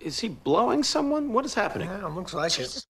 Is he blowing someone? What is happening? Yeah, looks like it.